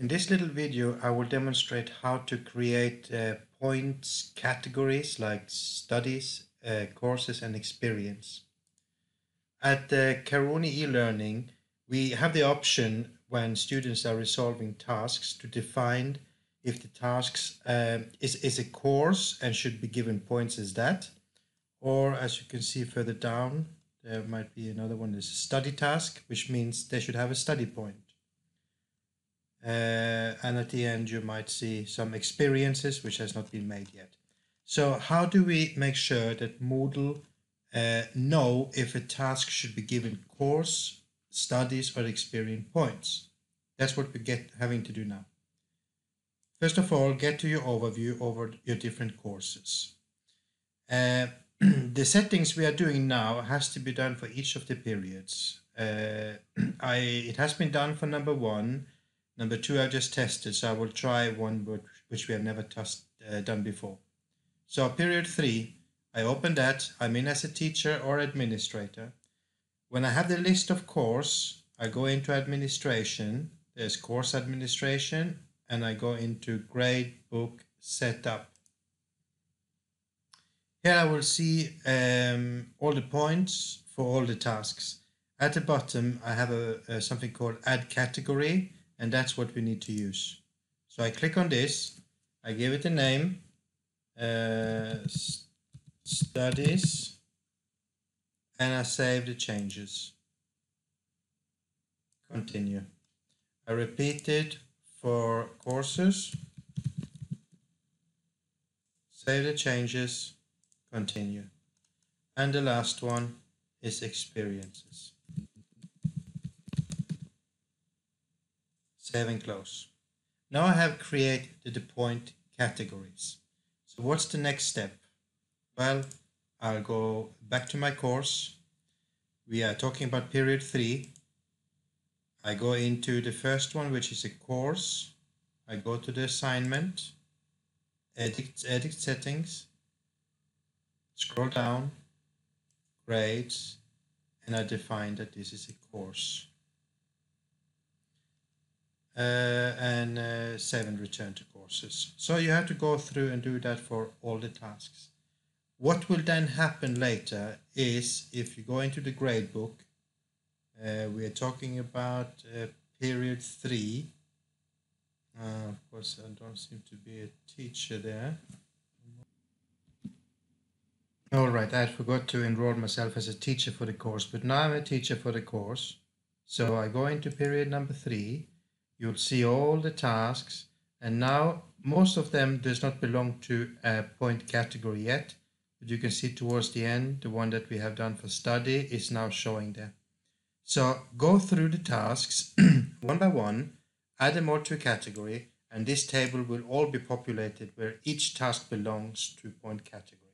In this little video, I will demonstrate how to create uh, points categories like studies, uh, courses, and experience. At uh, Karuny e-learning, we have the option when students are resolving tasks to define if the tasks uh, is, is a course and should be given points as that. Or as you can see further down, there might be another one is a study task, which means they should have a study point. Uh, and at the end you might see some experiences which has not been made yet. So how do we make sure that Moodle uh, know if a task should be given course, studies or experience points? That's what we get having to do now. First of all, get to your overview over your different courses. Uh, the settings we are doing now has to be done for each of the periods. Uh, I it has been done for number one, Number two, I've just tested, so I will try one which we have never test, uh, done before. So period three, I open that, I'm in as a teacher or administrator. When I have the list of course, I go into administration, there's course administration, and I go into grade book setup. Here I will see um, all the points for all the tasks. At the bottom, I have a, a something called add category and that's what we need to use. So I click on this, I give it a name, uh, studies, and I save the changes. Continue. I repeat it for courses, save the changes, continue. And the last one is experiences. Save and close. Now I have created the point categories. So what's the next step? Well, I'll go back to my course. We are talking about period three. I go into the first one, which is a course. I go to the assignment, edit, edit settings, scroll down, grades, and I define that this is a course and uh, seven return to courses. So you have to go through and do that for all the tasks. What will then happen later is if you go into the gradebook, uh, we are talking about uh, period three. Uh, of course, I don't seem to be a teacher there. All right, I forgot to enroll myself as a teacher for the course, but now I'm a teacher for the course. So I go into period number three you'll see all the tasks and now most of them does not belong to a point category yet but you can see towards the end the one that we have done for study is now showing there. So go through the tasks one by one add them all to a category and this table will all be populated where each task belongs to point category